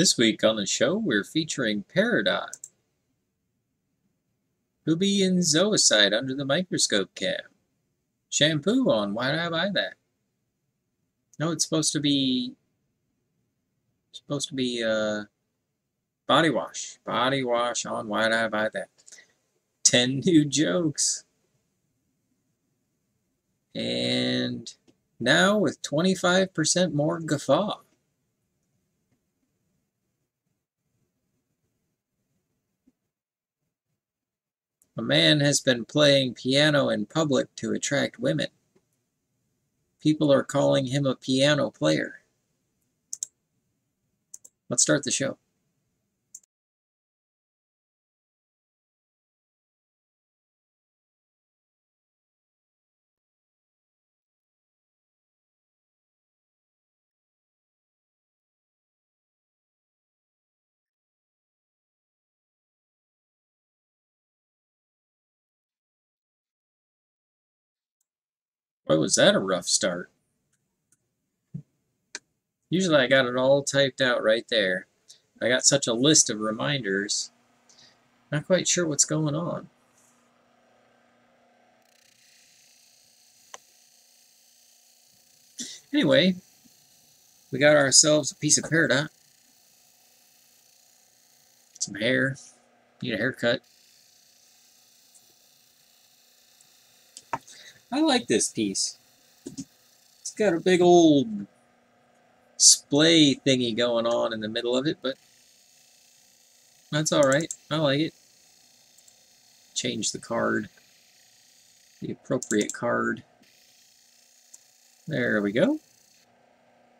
This week on the show, we're featuring Peridot. Ruby and Zoisite under the microscope cam. Shampoo on Why Did I Buy That? No, it's supposed to be... supposed to be, uh... Body wash. Body wash on Why Did I Buy That? 10 new jokes. And now with 25% more guffaw. A man has been playing piano in public to attract women. People are calling him a piano player. Let's start the show. Boy, was that a rough start. Usually I got it all typed out right there. I got such a list of reminders. Not quite sure what's going on. Anyway, we got ourselves a piece of peridot. Some hair. Need a haircut. I like this piece. It's got a big old splay thingy going on in the middle of it, but that's alright. I like it. Change the card. The appropriate card. There we go.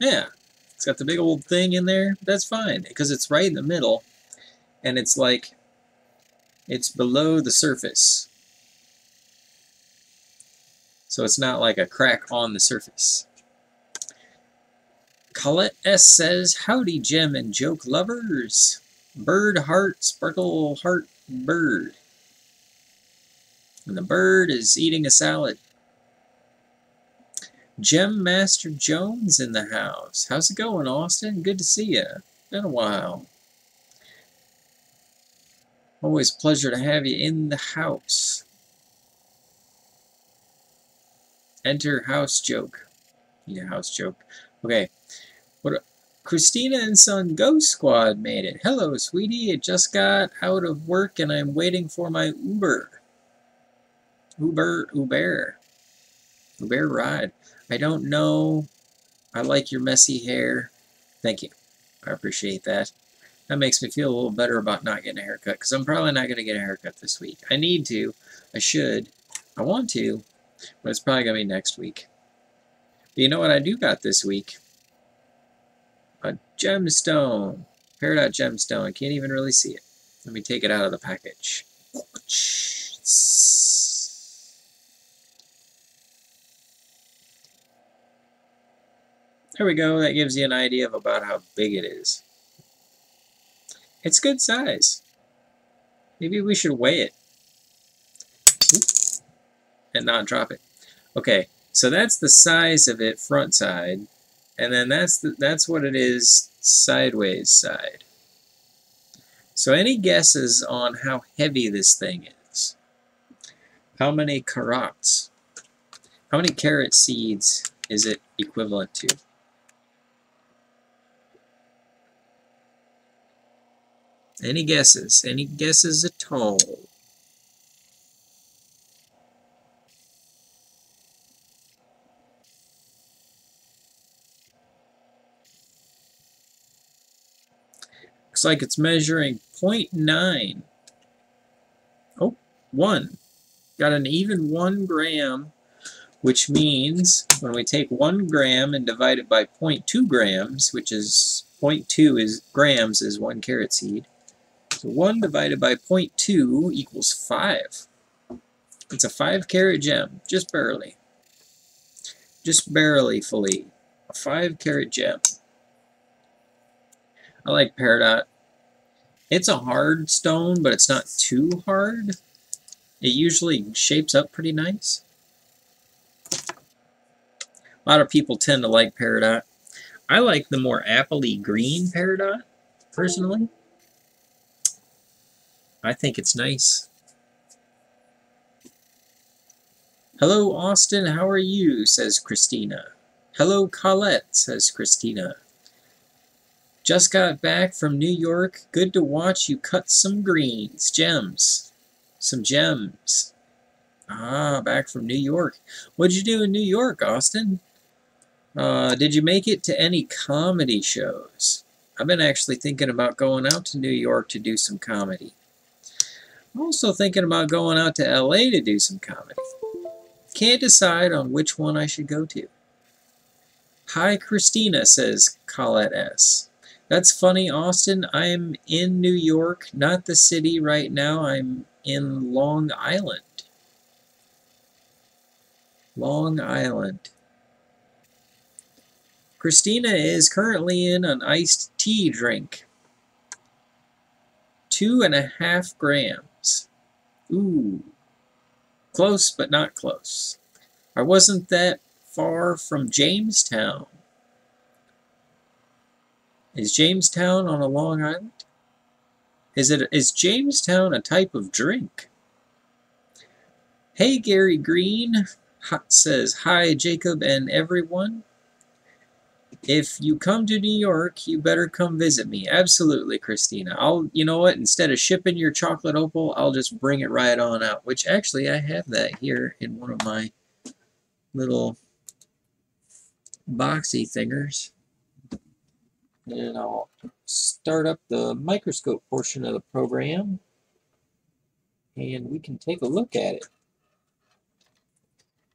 Yeah, it's got the big old thing in there. That's fine, because it's right in the middle, and it's like, it's below the surface. So it's not like a crack on the surface. Colette S says, Howdy, Jim and joke lovers. Bird heart, sparkle heart, bird. And the bird is eating a salad. Jim Master Jones in the house. How's it going, Austin? Good to see you. Been a while. Always pleasure to have you in the house. Enter house joke. Yeah, house joke. Okay. What? Christina and Son Ghost Squad made it. Hello, sweetie. I just got out of work and I'm waiting for my Uber. Uber, Uber. Uber ride. I don't know. I like your messy hair. Thank you. I appreciate that. That makes me feel a little better about not getting a haircut because I'm probably not going to get a haircut this week. I need to. I should. I want to. But it's probably going to be next week. But you know what I do got this week? A gemstone. Peridot gemstone. I can't even really see it. Let me take it out of the package. There we go. That gives you an idea of about how big it is. It's good size. Maybe we should weigh it and not drop it. Okay, so that's the size of it front side, and then that's the, that's what it is sideways side. So any guesses on how heavy this thing is? How many carats? How many carrot seeds is it equivalent to? Any guesses? Any guesses at all? Looks like it's measuring 0.9. Oh, 1. Got an even 1 gram, which means when we take 1 gram and divide it by 0.2 grams, which is 0.2 is grams is 1 carrot seed. So 1 divided by 0.2 equals 5. It's a 5 carat gem, just barely. Just barely fully. A 5 carat gem. I like peridot. It's a hard stone, but it's not too hard. It usually shapes up pretty nice. A lot of people tend to like peridot. I like the more appley green peridot. personally. I think it's nice. Hello, Austin. How are you? says Christina. Hello, Colette, says Christina. Just got back from New York. Good to watch you cut some greens. Gems. Some gems. Ah, back from New York. What'd you do in New York, Austin? Uh, did you make it to any comedy shows? I've been actually thinking about going out to New York to do some comedy. I'm also thinking about going out to LA to do some comedy. Can't decide on which one I should go to. Hi, Christina, says Colette S. That's funny, Austin. I'm in New York, not the city right now. I'm in Long Island. Long Island. Christina is currently in an iced tea drink. Two and a half grams. Ooh. Close, but not close. I wasn't that far from Jamestown. Is Jamestown on a Long Island? Is it is Jamestown a type of drink? Hey Gary Green says hi Jacob and everyone. If you come to New York, you better come visit me. Absolutely, Christina. I'll, you know what? Instead of shipping your chocolate opal, I'll just bring it right on out. Which actually, I have that here in one of my little boxy thingers. And I'll start up the microscope portion of the program. And we can take a look at it.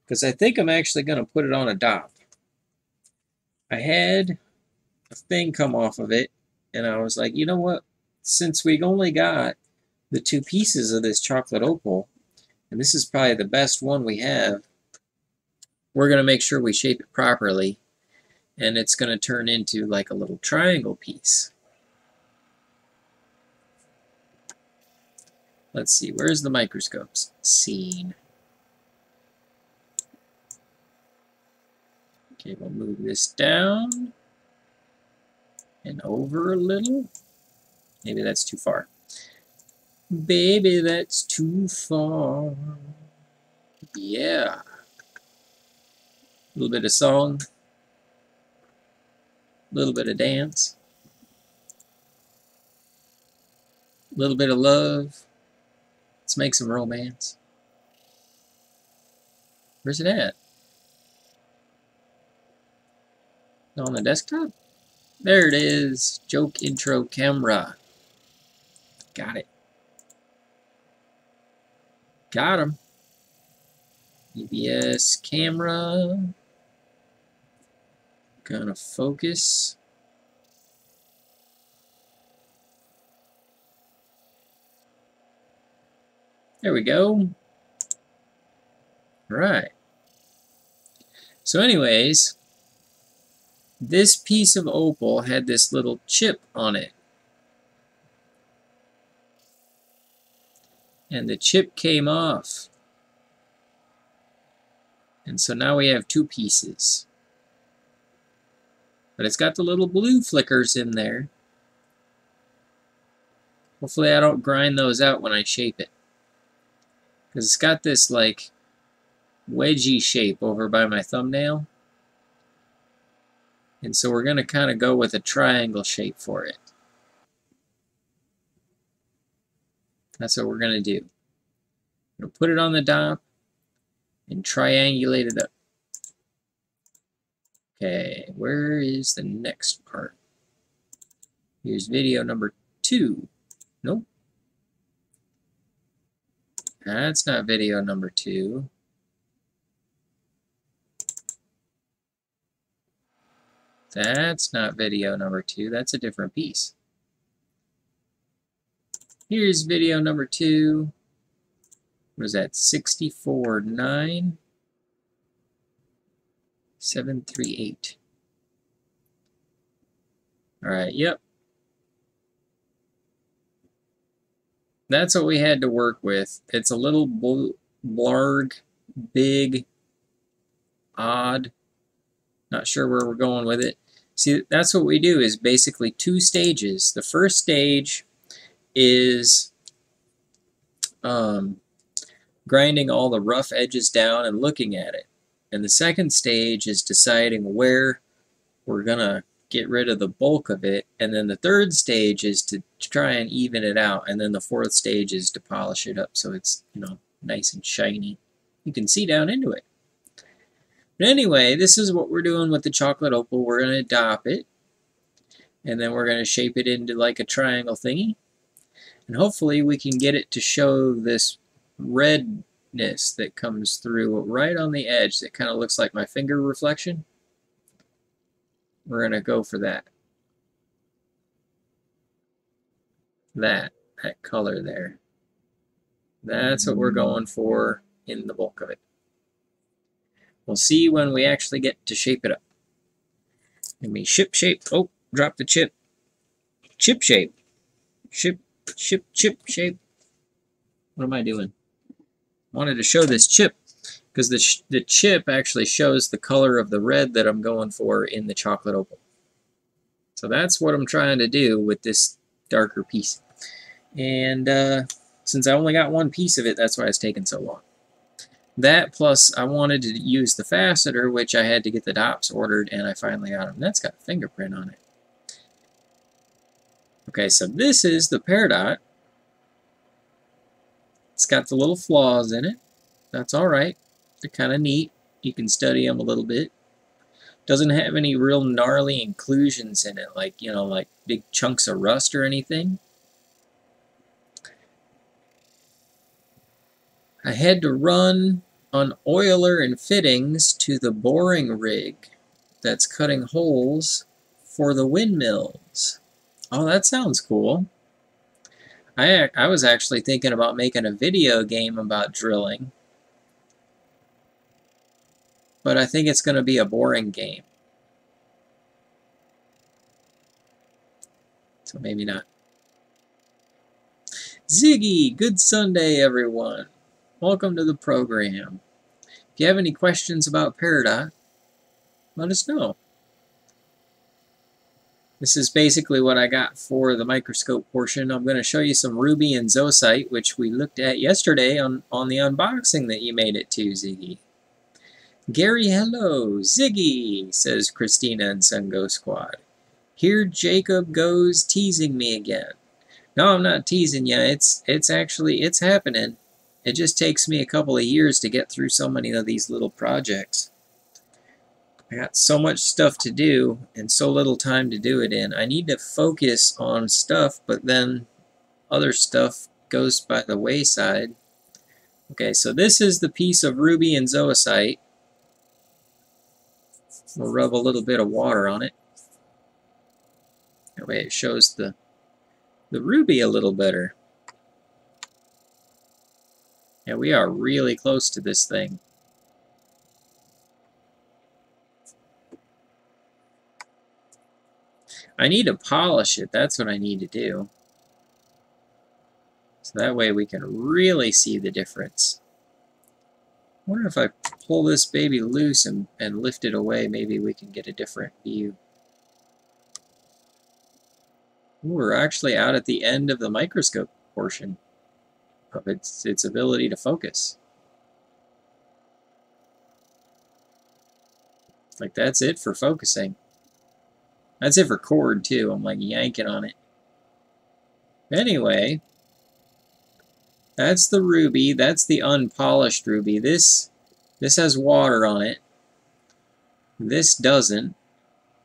Because I think I'm actually going to put it on a dop. I had a thing come off of it. And I was like, you know what? Since we've only got the two pieces of this chocolate opal, and this is probably the best one we have, we're going to make sure we shape it properly and it's going to turn into like a little triangle piece. Let's see, where's the microscopes? Scene. Okay, we'll move this down and over a little. Maybe that's too far. Baby, that's too far. Yeah. A little bit of song, little bit of dance, a little bit of love. Let's make some romance. Where's it at? On the desktop? There it is. Joke intro camera. Got it. Got him. EBS camera. Gonna focus. There we go. Right. So anyways, this piece of opal had this little chip on it. And the chip came off. And so now we have two pieces. But it's got the little blue flickers in there. Hopefully I don't grind those out when I shape it. Because it's got this like wedgy shape over by my thumbnail. And so we're going to kind of go with a triangle shape for it. That's what we're going to do. We'll put it on the top and triangulate it up. Okay, where is the next part? Here's video number two. Nope. That's not video number two. That's not video number two. That's a different piece. Here's video number two. What is that? 64.9. 738. Alright, yep. That's what we had to work with. It's a little bl blarg, big, odd. Not sure where we're going with it. See, that's what we do is basically two stages. The first stage is um, grinding all the rough edges down and looking at it. And the second stage is deciding where we're going to get rid of the bulk of it. And then the third stage is to try and even it out. And then the fourth stage is to polish it up so it's, you know, nice and shiny. You can see down into it. But anyway, this is what we're doing with the chocolate opal. We're going to dop it. And then we're going to shape it into like a triangle thingy. And hopefully we can get it to show this that comes through right on the edge that kind of looks like my finger reflection. We're going to go for that. That, that color there. That's what we're going for in the bulk of it. We'll see when we actually get to shape it up. Let me ship shape. Oh, drop the chip. Chip shape. Ship, ship, chip shape. What am I doing? Wanted to show this chip because the, the chip actually shows the color of the red that I'm going for in the chocolate opal. So that's what I'm trying to do with this darker piece. And uh, since I only got one piece of it, that's why it's taking so long. That plus I wanted to use the faceter, which I had to get the dops ordered, and I finally got them. That's got a fingerprint on it. Okay, so this is the Peridot. It's got the little flaws in it. That's alright. They're kind of neat. You can study them a little bit. Doesn't have any real gnarly inclusions in it, like, you know, like big chunks of rust or anything. I had to run an oiler and fittings to the boring rig that's cutting holes for the windmills. Oh, that sounds cool. I, I was actually thinking about making a video game about drilling. But I think it's going to be a boring game. So maybe not. Ziggy, good Sunday, everyone. Welcome to the program. If you have any questions about Peridot, let us know. This is basically what I got for the microscope portion. I'm going to show you some ruby and zoisite, which we looked at yesterday on, on the unboxing that you made it to, Ziggy. Gary, hello. Ziggy, says Christina and Sun Ghost Squad. Here Jacob goes teasing me again. No, I'm not teasing you. It's, it's actually, it's happening. It just takes me a couple of years to get through so many of these little projects. I got so much stuff to do and so little time to do it in. I need to focus on stuff, but then other stuff goes by the wayside. Okay, so this is the piece of ruby and zoisite. We'll rub a little bit of water on it. That way it shows the, the ruby a little better. Yeah, we are really close to this thing. I need to polish it. That's what I need to do. So that way we can really see the difference. I wonder if I pull this baby loose and, and lift it away, maybe we can get a different view. Ooh, we're actually out at the end of the microscope portion of its, its ability to focus. Like that's it for focusing. That's it for cord too. I'm like yanking on it. Anyway, that's the ruby. That's the unpolished ruby. This this has water on it. This doesn't.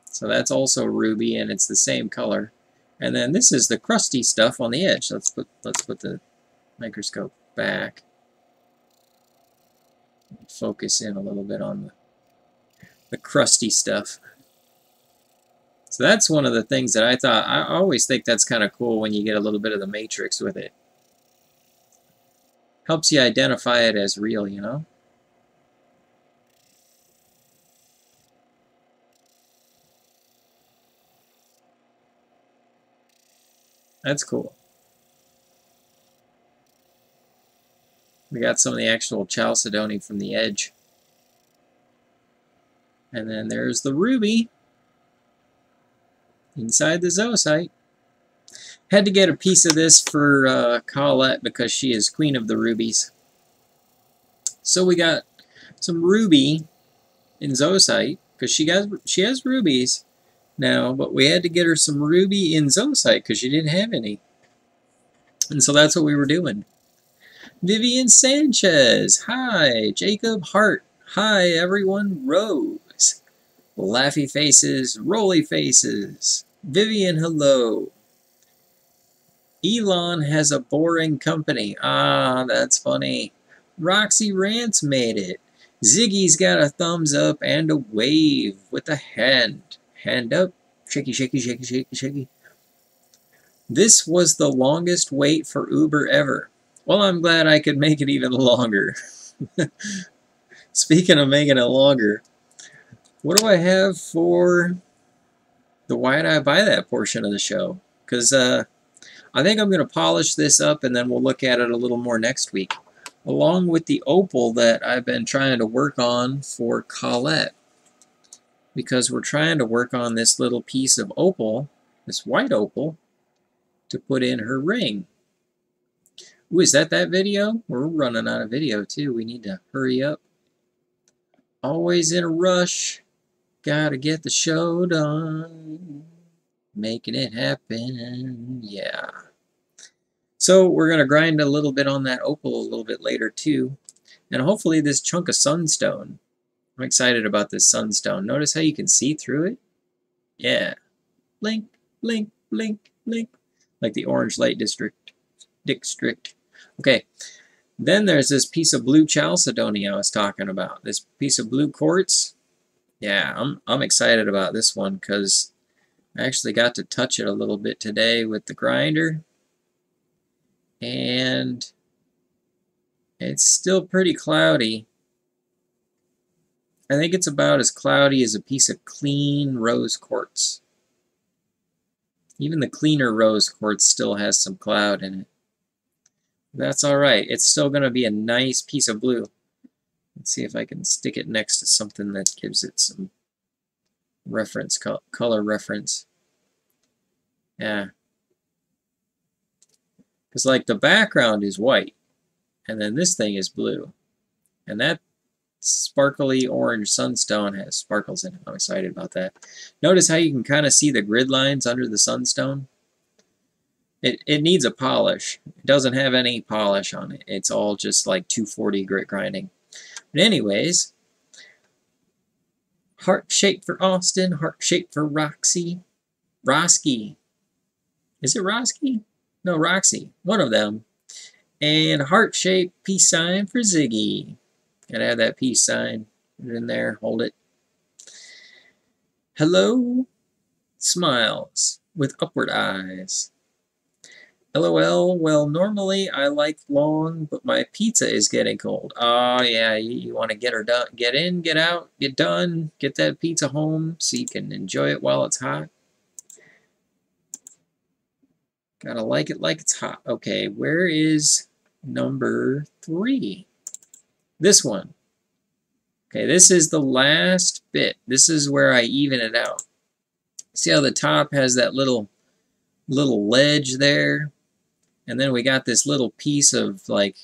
So that's also ruby and it's the same color. And then this is the crusty stuff on the edge. Let's put let's put the microscope back. Focus in a little bit on the the crusty stuff. So that's one of the things that I thought, I always think that's kind of cool when you get a little bit of the matrix with it. Helps you identify it as real, you know? That's cool. We got some of the actual chalcedony from the edge. And then there's the ruby. Inside the zoisite. Had to get a piece of this for uh, Colette because she is queen of the rubies. So we got some ruby in zoisite because she got she has rubies now, but we had to get her some ruby in zoisite because she didn't have any. And so that's what we were doing. Vivian Sanchez, hi. Jacob Hart, hi everyone. Rose, Laughy Faces, Roly Faces. Vivian, hello. Elon has a boring company. Ah, that's funny. Roxy Rants made it. Ziggy's got a thumbs up and a wave with a hand. Hand up. Shaky, shaky, shaky, shaky, shaky. This was the longest wait for Uber ever. Well, I'm glad I could make it even longer. Speaking of making it longer, what do I have for the why did I buy that portion of the show? Because uh, I think I'm going to polish this up and then we'll look at it a little more next week. Along with the opal that I've been trying to work on for Colette. Because we're trying to work on this little piece of opal, this white opal, to put in her ring. Ooh, is that that video? We're running out of video too. We need to hurry up. Always in a rush. Gotta get the show done making it happen. Yeah. So we're going to grind a little bit on that opal a little bit later too. And hopefully this chunk of sunstone. I'm excited about this sunstone. Notice how you can see through it? Yeah. Blink, blink, blink, blink. Like the Orange Light District. District. Okay. Then there's this piece of blue chalcedony I was talking about. This piece of blue quartz. Yeah, I'm, I'm excited about this one because I actually got to touch it a little bit today with the grinder. And it's still pretty cloudy. I think it's about as cloudy as a piece of clean rose quartz. Even the cleaner rose quartz still has some cloud in it. That's alright. It's still going to be a nice piece of blue. Let's see if I can stick it next to something that gives it some reference, color reference. Yeah. Because like the background is white, and then this thing is blue. And that sparkly orange sunstone has sparkles in it. I'm excited about that. Notice how you can kind of see the grid lines under the sunstone? It, it needs a polish. It doesn't have any polish on it. It's all just like 240 grit grinding. But anyways, Heart shape for Austin, heart shape for Roxy. Roski. Is it Roski? No, Roxy. One of them. And heart shape peace sign for Ziggy. Gotta have that peace sign. Put it in there. Hold it. Hello. Smiles with upward eyes. LOL, well, normally I like long, but my pizza is getting cold. Oh, yeah, you, you want to get her done. Get in, get out, get done, get that pizza home so you can enjoy it while it's hot. Gotta like it like it's hot. Okay, where is number three? This one. Okay, this is the last bit. This is where I even it out. See how the top has that little little ledge there? And then we got this little piece of like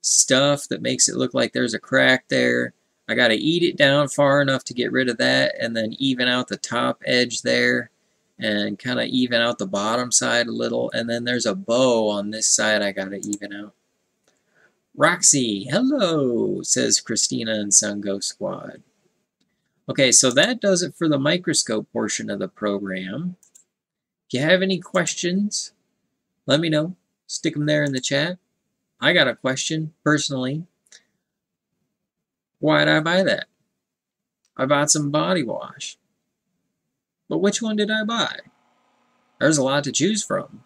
stuff that makes it look like there's a crack there. I got to eat it down far enough to get rid of that and then even out the top edge there and kind of even out the bottom side a little. And then there's a bow on this side I got to even out. Roxy, hello, says Christina and Sun Ghost Squad. Okay, so that does it for the microscope portion of the program. If you have any questions, let me know. Stick them there in the chat. I got a question, personally. Why did I buy that? I bought some body wash. But which one did I buy? There's a lot to choose from.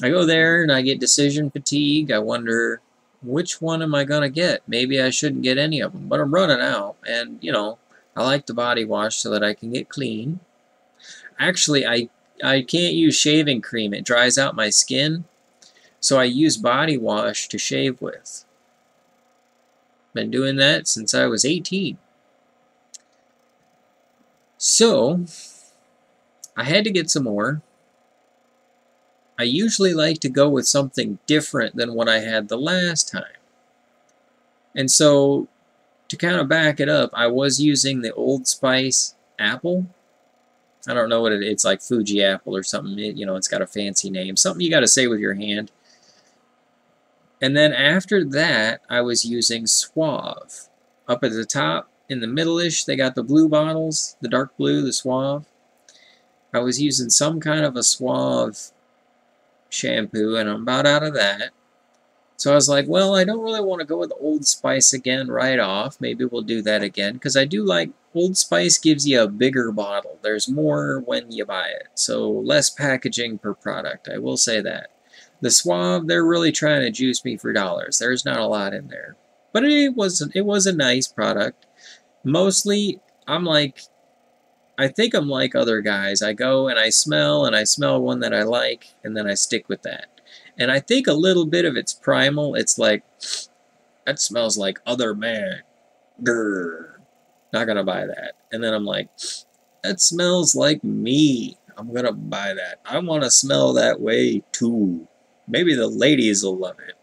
I go there and I get decision fatigue. I wonder, which one am I going to get? Maybe I shouldn't get any of them, but I'm running out. And, you know, I like the body wash so that I can get clean. Actually, I I can't use shaving cream. It dries out my skin. So I use body wash to shave with. Been doing that since I was 18. So, I had to get some more. I usually like to go with something different than what I had the last time. And so, to kind of back it up, I was using the Old Spice apple. I don't know what it. It's like Fuji apple or something. It, you know, it's got a fancy name. Something you got to say with your hand. And then after that, I was using Suave. Up at the top, in the middle-ish, they got the blue bottles, the dark blue, the Suave. I was using some kind of a Suave shampoo, and I'm about out of that. So I was like, well, I don't really want to go with Old Spice again right off. Maybe we'll do that again, because I do like Old Spice gives you a bigger bottle. There's more when you buy it, so less packaging per product. I will say that. The Suave, they're really trying to juice me for dollars. There's not a lot in there. But it was, it was a nice product. Mostly, I'm like, I think I'm like other guys. I go and I smell and I smell one that I like and then I stick with that. And I think a little bit of it's primal. It's like, that smells like other man. Grr. Not gonna buy that. And then I'm like, that smells like me. I'm gonna buy that. I want to smell that way too. Maybe the ladies will love it.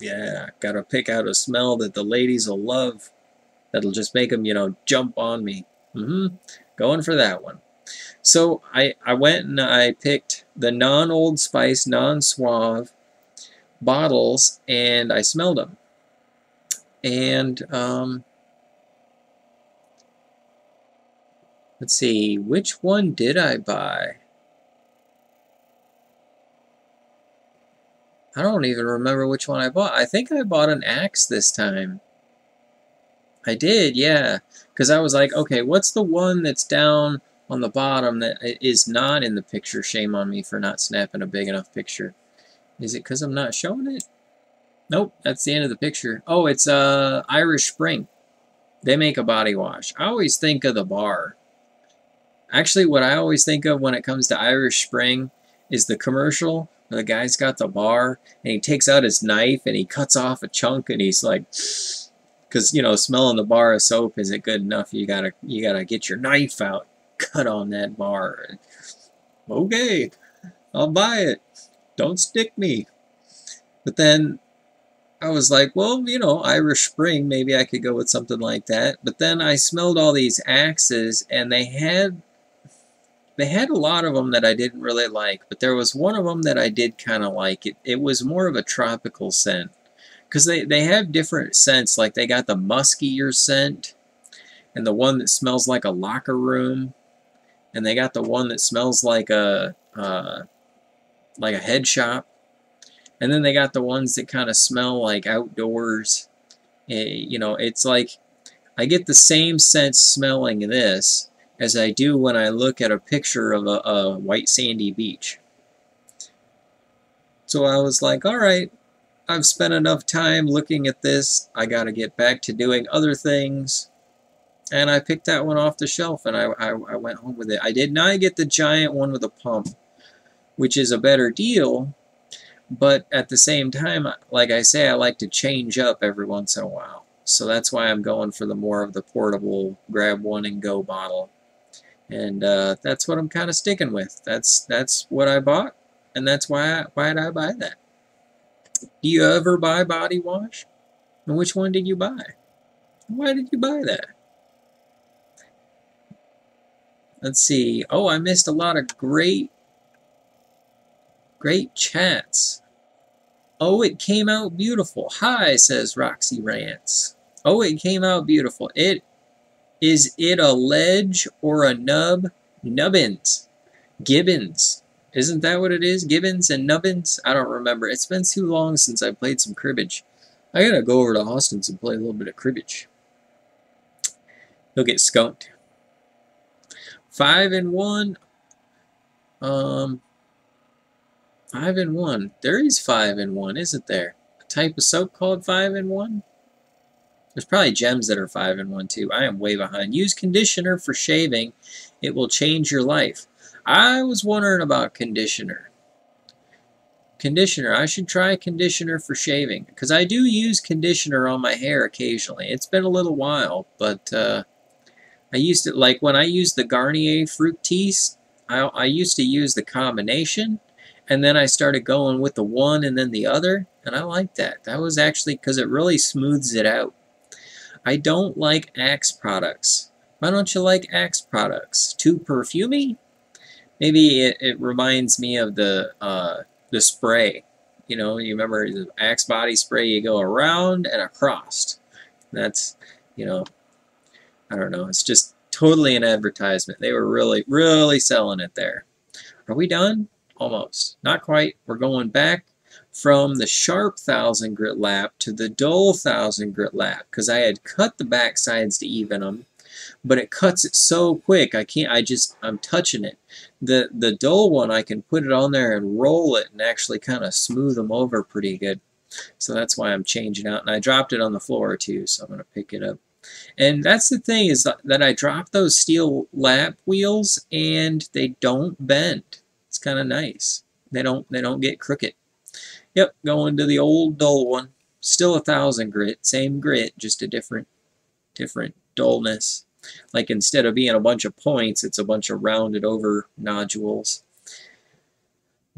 Yeah, gotta pick out a smell that the ladies will love. That'll just make them, you know, jump on me. Mm-hmm. Going for that one. So I, I went and I picked the non-Old Spice, non-Suave bottles, and I smelled them. And, um, let's see, which one did I buy? I don't even remember which one I bought. I think I bought an axe this time. I did, yeah. Because I was like, okay, what's the one that's down on the bottom that is not in the picture. Shame on me for not snapping a big enough picture. Is it because I'm not showing it? Nope, that's the end of the picture. Oh, it's uh, Irish Spring. They make a body wash. I always think of the bar. Actually, what I always think of when it comes to Irish Spring is the commercial. Where the guy's got the bar, and he takes out his knife, and he cuts off a chunk, and he's like, because, you know, smelling the bar of soap isn't good enough. You gotta, you gotta get your knife out cut on that bar. Okay, I'll buy it. Don't stick me. But then I was like, well, you know, Irish Spring, maybe I could go with something like that. But then I smelled all these axes, and they had they had a lot of them that I didn't really like, but there was one of them that I did kind of like. It, it was more of a tropical scent. Because they, they have different scents, like they got the muskier scent, and the one that smells like a locker room, and they got the one that smells like a uh, like a head shop, and then they got the ones that kind of smell like outdoors. It, eh, you know, it's like I get the same sense smelling this as I do when I look at a picture of a, a white sandy beach. So I was like, all right, I've spent enough time looking at this. I got to get back to doing other things. And I picked that one off the shelf and I, I, I went home with it. I did not get the giant one with a pump, which is a better deal. But at the same time, like I say, I like to change up every once in a while. So that's why I'm going for the more of the portable grab one and go bottle. And uh, that's what I'm kind of sticking with. That's that's what I bought, and that's why I, why did I buy that. Do you ever buy body wash? And which one did you buy? Why did you buy that? Let's see. Oh, I missed a lot of great, great chats. Oh, it came out beautiful. Hi, says Roxy Rants. Oh, it came out beautiful. It is it a ledge or a nub? Nubbins. Gibbons. Isn't that what it is? Gibbons and Nubbins? I don't remember. It's been too long since I played some cribbage. I gotta go over to Austin's and play a little bit of cribbage. He'll get skunked. Five and one. Um, five and one. There is five and one, isn't there? A type of soap called five and one. There's probably gems that are five and one too. I am way behind. Use conditioner for shaving. It will change your life. I was wondering about conditioner. Conditioner. I should try conditioner for shaving because I do use conditioner on my hair occasionally. It's been a little while, but uh, I used it like when I used the Garnier Fructis, I, I used to use the combination, and then I started going with the one and then the other, and I like that. That was actually because it really smooths it out. I don't like Axe products. Why don't you like Axe products? Too perfumey? Maybe it, it reminds me of the uh, the spray. You know, you remember the Axe body spray, you go around and across. That's, you know, I don't know. It's just totally an advertisement. They were really, really selling it there. Are we done? Almost. Not quite. We're going back from the sharp 1000 grit lap to the dull 1000 grit lap because I had cut the back sides to even them but it cuts it so quick I can't I just I'm touching it. The the dull one I can put it on there and roll it and actually kind of smooth them over pretty good. So that's why I'm changing out and I dropped it on the floor too so I'm gonna pick it up. And that's the thing is that I dropped those steel lap wheels and they don't bend. It's kind of nice. They don't they don't get crooked Yep, going to the old dull one. Still a thousand grit, same grit, just a different, different dullness. Like instead of being a bunch of points, it's a bunch of rounded over nodules.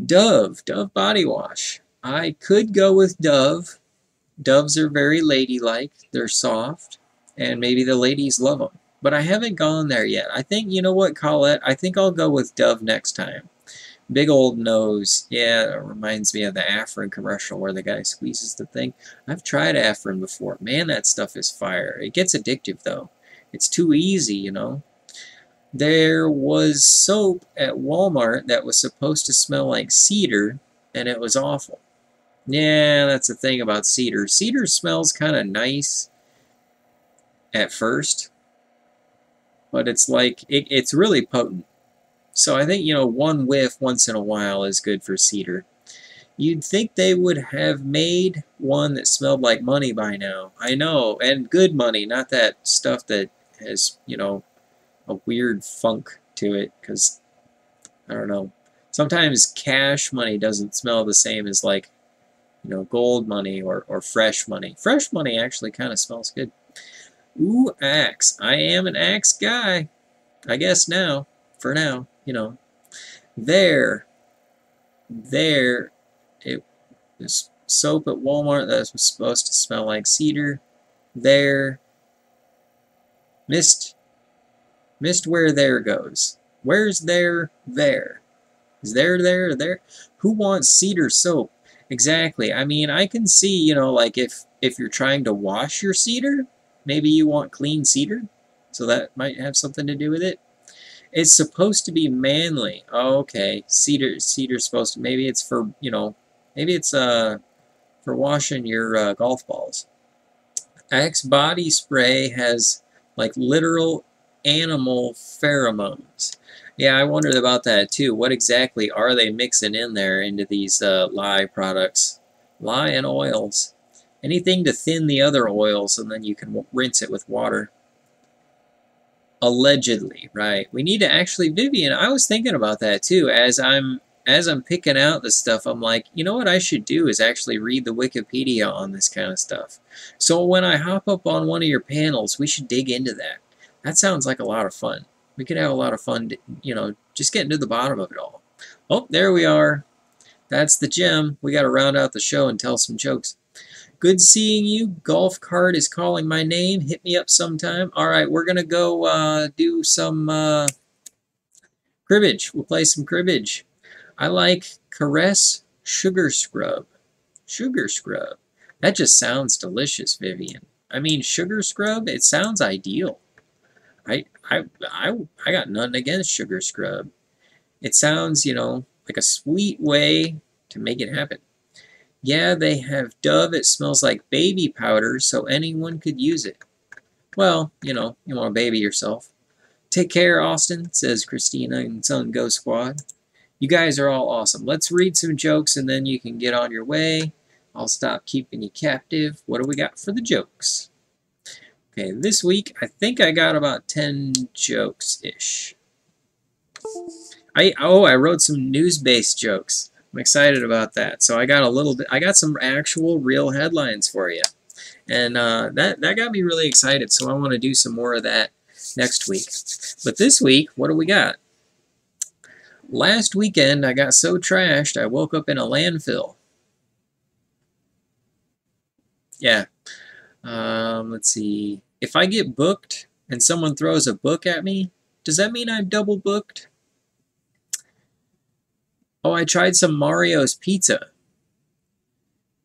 Dove, Dove body wash. I could go with Dove. Doves are very ladylike. They're soft, and maybe the ladies love them. But I haven't gone there yet. I think, you know what, Colette? I think I'll go with Dove next time. Big old nose. Yeah, it reminds me of the Afrin commercial where the guy squeezes the thing. I've tried Afrin before. Man, that stuff is fire. It gets addictive, though. It's too easy, you know. There was soap at Walmart that was supposed to smell like cedar, and it was awful. Yeah, that's the thing about cedar. Cedar smells kind of nice at first, but it's like, it, it's really potent. So I think, you know, one whiff once in a while is good for cedar. You'd think they would have made one that smelled like money by now. I know, and good money, not that stuff that has, you know, a weird funk to it, because, I don't know. Sometimes cash money doesn't smell the same as, like, you know, gold money or, or fresh money. Fresh money actually kind of smells good. Ooh, Axe. I am an Axe guy. I guess now. For now you know, there, there, it was soap at Walmart that was supposed to smell like cedar. There, missed, missed where there goes. Where's there, there? Is there, there, there? Who wants cedar soap? Exactly. I mean, I can see, you know, like if, if you're trying to wash your cedar, maybe you want clean cedar. So that might have something to do with it. It's supposed to be manly. Oh, okay. Cedar, cedar's supposed to. Maybe it's for you know. Maybe it's uh for washing your uh, golf balls. Axe body spray has like literal animal pheromones. Yeah, I wondered about that too. What exactly are they mixing in there into these uh, lye products? Lye and oils. Anything to thin the other oils and then you can rinse it with water. Allegedly, right. We need to actually, Vivian, I was thinking about that too. As I'm as I'm picking out the stuff, I'm like, you know what I should do is actually read the Wikipedia on this kind of stuff. So when I hop up on one of your panels, we should dig into that. That sounds like a lot of fun. We could have a lot of fun, you know, just getting to the bottom of it all. Oh, there we are. That's the gem. We got to round out the show and tell some jokes. Good seeing you. Golf cart is calling my name. Hit me up sometime. All right, we're going to go uh, do some uh, cribbage. We'll play some cribbage. I like Caress Sugar Scrub. Sugar Scrub. That just sounds delicious, Vivian. I mean, Sugar Scrub, it sounds ideal. I, I, I, I got nothing against Sugar Scrub. It sounds, you know, like a sweet way to make it happen. Yeah, they have Dove. It smells like baby powder, so anyone could use it. Well, you know, you want to baby yourself. Take care, Austin, says Christina and Sun Go Squad. You guys are all awesome. Let's read some jokes and then you can get on your way. I'll stop keeping you captive. What do we got for the jokes? Okay, this week I think I got about 10 jokes-ish. I Oh, I wrote some news-based jokes. I'm excited about that. So I got a little bit, I got some actual real headlines for you. And uh, that, that got me really excited, so I want to do some more of that next week. But this week, what do we got? Last weekend, I got so trashed, I woke up in a landfill. Yeah. Um, let's see. If I get booked and someone throws a book at me, does that mean I'm double booked? Oh, I tried some Mario's pizza.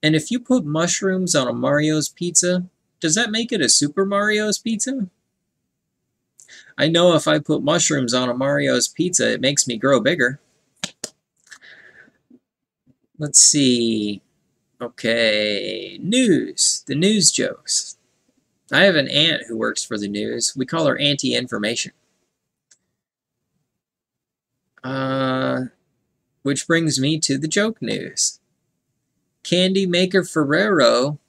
And if you put mushrooms on a Mario's pizza, does that make it a Super Mario's pizza? I know if I put mushrooms on a Mario's pizza, it makes me grow bigger. Let's see. Okay, news. The news jokes. I have an aunt who works for the news. We call her Auntie Information. Uh, which brings me to the joke news. Candy maker Ferrero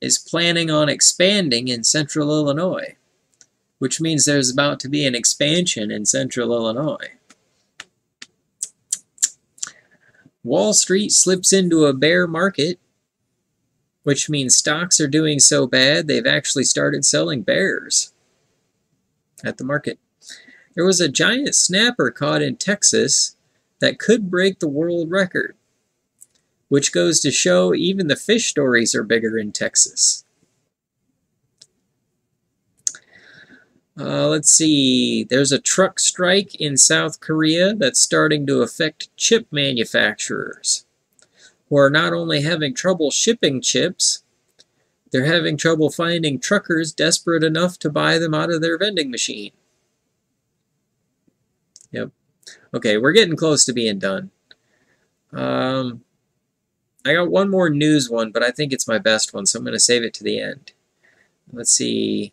is planning on expanding in central Illinois, which means there's about to be an expansion in central Illinois. Wall Street slips into a bear market, which means stocks are doing so bad they've actually started selling bears at the market. There was a giant snapper caught in Texas that could break the world record, which goes to show even the fish stories are bigger in Texas. Uh, let's see, there's a truck strike in South Korea that's starting to affect chip manufacturers, who are not only having trouble shipping chips, they're having trouble finding truckers desperate enough to buy them out of their vending machine. Yep. Okay, we're getting close to being done. Um, I got one more news one, but I think it's my best one, so I'm going to save it to the end. Let's see.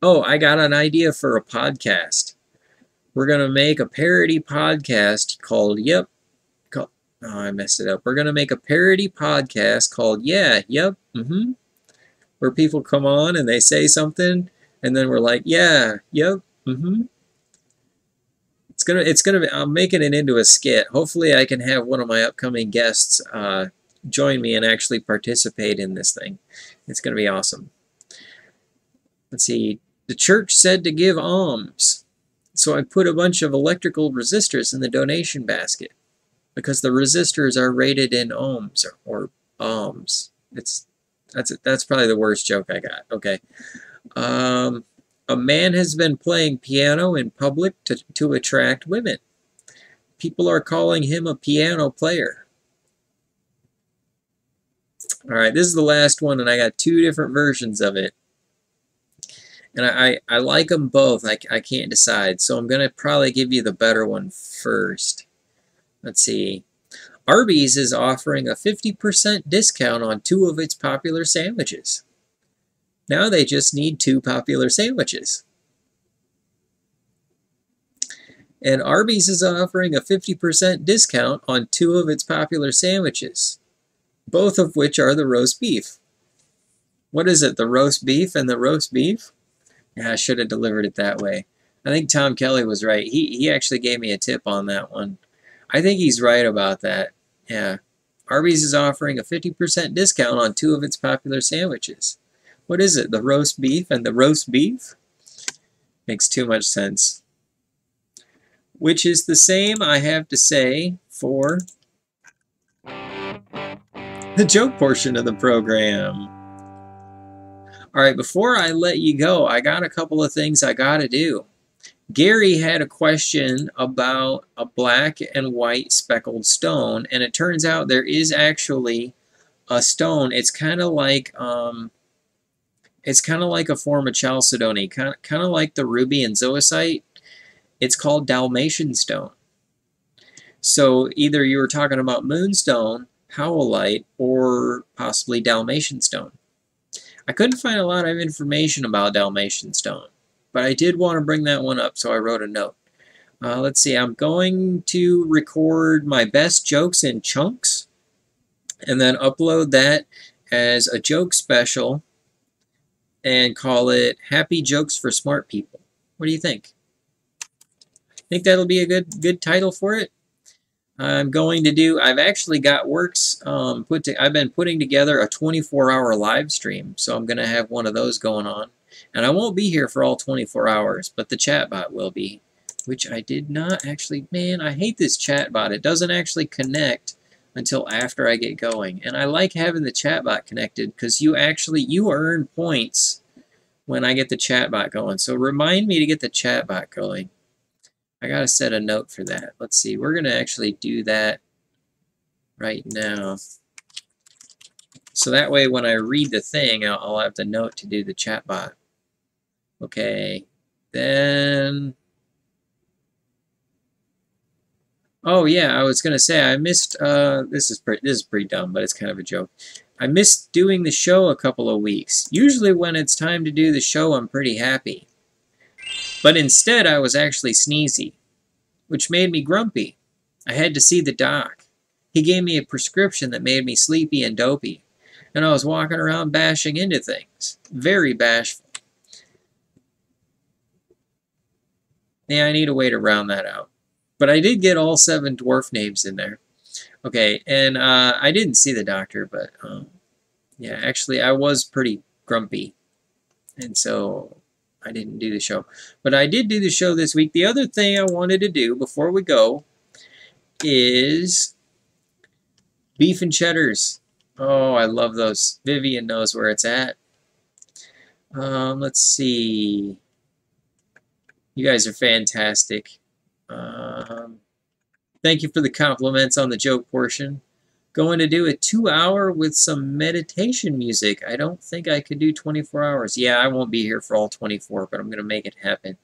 Oh, I got an idea for a podcast. We're going to make a parody podcast called Yep. Oh, I messed it up. We're going to make a parody podcast called Yeah, Yep, mm-hmm. Where people come on and they say something, and then we're like, Yeah, Yep, mm-hmm. It's gonna, it's gonna. Be, I'm making it into a skit. Hopefully, I can have one of my upcoming guests uh, join me and actually participate in this thing. It's gonna be awesome. Let's see. The church said to give alms, so I put a bunch of electrical resistors in the donation basket because the resistors are rated in ohms or, or ohms. It's that's that's probably the worst joke I got. Okay. Um, a man has been playing piano in public to, to attract women. People are calling him a piano player. Alright, this is the last one, and I got two different versions of it. And I, I, I like them both. I, I can't decide, so I'm going to probably give you the better one first. Let's see. Arby's is offering a 50% discount on two of its popular sandwiches. Now they just need two popular sandwiches. And Arby's is offering a 50% discount on two of its popular sandwiches, both of which are the roast beef. What is it, the roast beef and the roast beef? Yeah, I should have delivered it that way. I think Tom Kelly was right. He, he actually gave me a tip on that one. I think he's right about that. Yeah. Arby's is offering a 50% discount on two of its popular sandwiches. What is it? The roast beef and the roast beef? Makes too much sense. Which is the same, I have to say, for the joke portion of the program. Alright, before I let you go, I got a couple of things I gotta do. Gary had a question about a black and white speckled stone, and it turns out there is actually a stone. It's kind of like um, it's kind of like a form of chalcedony, kind of, kind of like the ruby and zoisite. It's called Dalmatian stone. So either you were talking about moonstone, howlite, or possibly Dalmatian stone. I couldn't find a lot of information about Dalmatian stone, but I did want to bring that one up, so I wrote a note. Uh, let's see, I'm going to record my best jokes in chunks and then upload that as a joke special and call it Happy Jokes for Smart People. What do you think? Think that'll be a good good title for it? I'm going to do, I've actually got works um, put to, I've been putting together a 24 hour live stream, so I'm going to have one of those going on. And I won't be here for all 24 hours, but the chatbot will be. which I did not actually, man, I hate this chat bot. It doesn't actually connect until after I get going. And I like having the chatbot connected because you actually, you earn points when I get the chatbot going. So remind me to get the chatbot going. I got to set a note for that. Let's see. We're going to actually do that right now. So that way when I read the thing, I'll, I'll have the note to do the chatbot. Okay. Then Oh yeah, I was gonna say I missed. Uh, this is pretty. This is pretty dumb, but it's kind of a joke. I missed doing the show a couple of weeks. Usually, when it's time to do the show, I'm pretty happy. But instead, I was actually sneezy, which made me grumpy. I had to see the doc. He gave me a prescription that made me sleepy and dopey, and I was walking around bashing into things. Very bashful. Yeah, I need a way to round that out. But I did get all seven dwarf names in there. Okay, and uh, I didn't see the doctor, but um, yeah, actually I was pretty grumpy. And so I didn't do the show. But I did do the show this week. The other thing I wanted to do before we go is beef and cheddars. Oh, I love those. Vivian knows where it's at. Um, let's see. You guys are fantastic. Um, thank you for the compliments on the joke portion. Going to do a two hour with some meditation music. I don't think I could do 24 hours. Yeah, I won't be here for all 24, but I'm going to make it happen.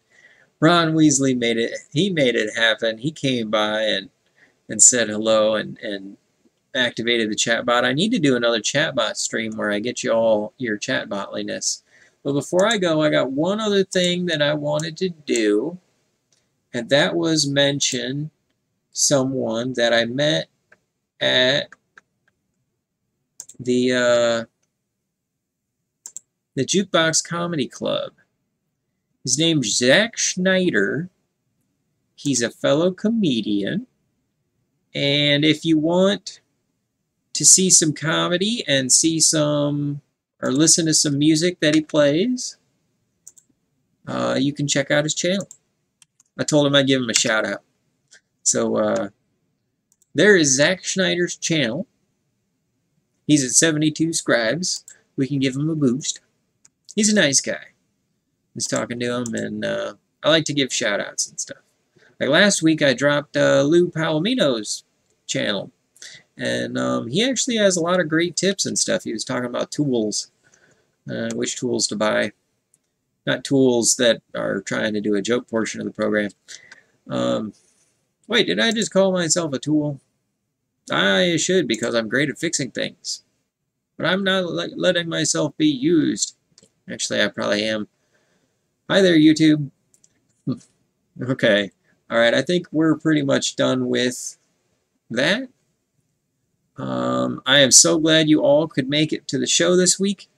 Ron Weasley made it. He made it happen. He came by and and said hello and and activated the chatbot. I need to do another chatbot stream where I get you all your chatbotliness. But before I go, I got one other thing that I wanted to do and that was mention someone that I met at the uh, the Jukebox Comedy Club. His name's Zach Schneider. He's a fellow comedian. And if you want to see some comedy and see some or listen to some music that he plays, uh, you can check out his channel. I told him I'd give him a shout out. So uh, there is Zach Schneider's channel. He's at 72 scribes. We can give him a boost. He's a nice guy. I was talking to him, and uh, I like to give shout outs and stuff. Like last week, I dropped uh, Lou Palomino's channel. And um, he actually has a lot of great tips and stuff. He was talking about tools, uh, which tools to buy not tools that are trying to do a joke portion of the program. Um, wait, did I just call myself a tool? I should because I'm great at fixing things. But I'm not letting myself be used. Actually, I probably am. Hi there, YouTube. okay. Alright, I think we're pretty much done with that. Um, I am so glad you all could make it to the show this week.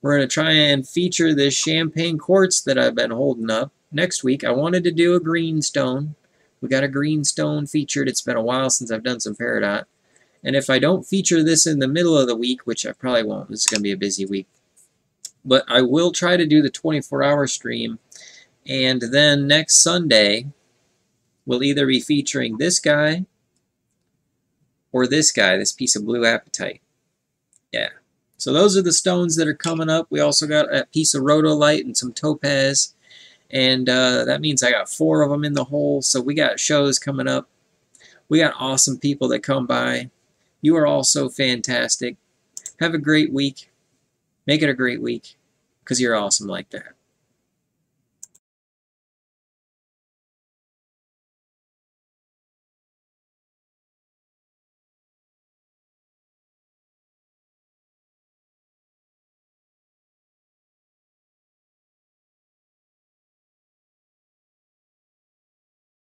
We're going to try and feature this champagne quartz that I've been holding up next week. I wanted to do a green stone. We got a green stone featured. It's been a while since I've done some peridot. And if I don't feature this in the middle of the week, which I probably won't, this is going to be a busy week, but I will try to do the 24-hour stream. And then next Sunday, we'll either be featuring this guy or this guy, this piece of blue apatite. Yeah. So those are the stones that are coming up. We also got a piece of rhodolite and some topaz. And uh, that means I got four of them in the hole. So we got shows coming up. We got awesome people that come by. You are all so fantastic. Have a great week. Make it a great week because you're awesome like that.